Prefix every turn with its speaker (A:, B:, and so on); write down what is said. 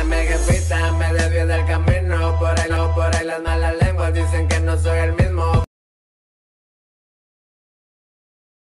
A: Perdóname jefita, me desvié del camino. Por ahí, por ahí las malas lenguas dicen que no soy el mismo.